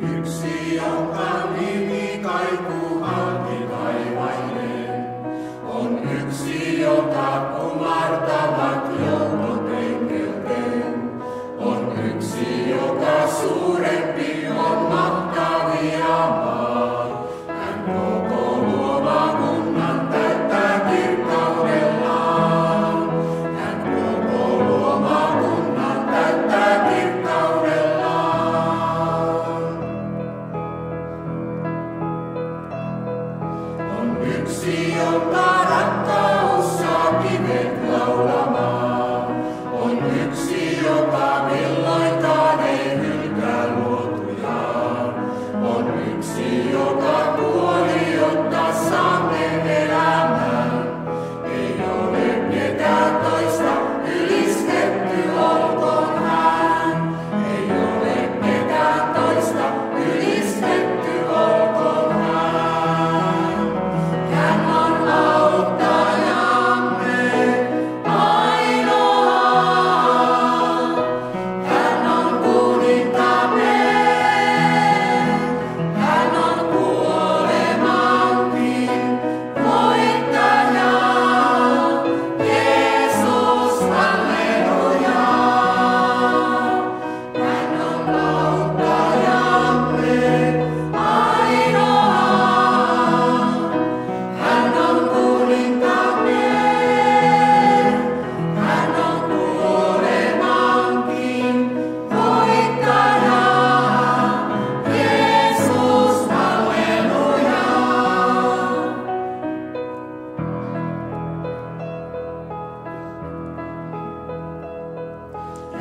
You your right.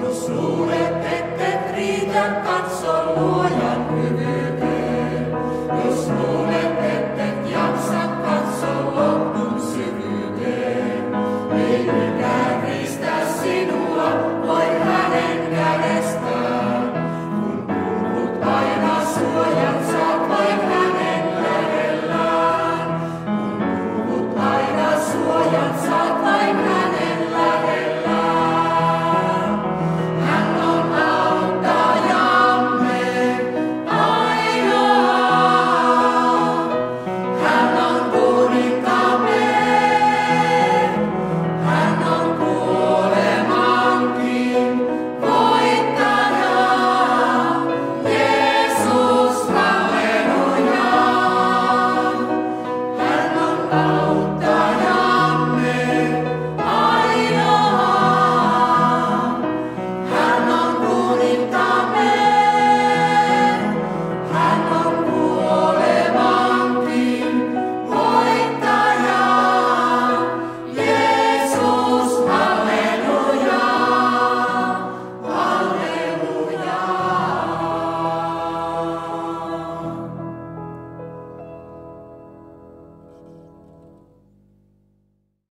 Kun sulet ette riitä, katso luojan hyvyyttä.